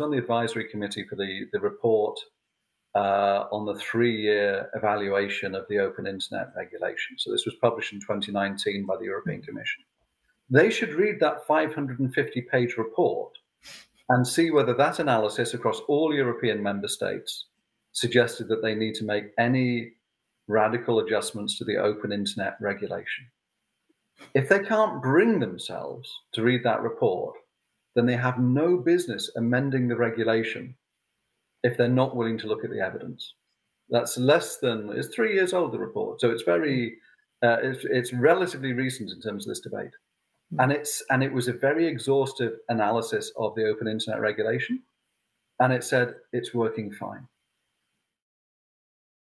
on the advisory committee for the, the report uh, on the three year evaluation of the open internet regulation. So this was published in 2019 by the European Commission. They should read that 550 page report and see whether that analysis across all European member states suggested that they need to make any radical adjustments to the open internet regulation. If they can't bring themselves to read that report, then they have no business amending the regulation if they're not willing to look at the evidence. That's less than it's three years old. The report, so it's very uh, it's, it's relatively recent in terms of this debate, and it's and it was a very exhaustive analysis of the open internet regulation, and it said it's working fine.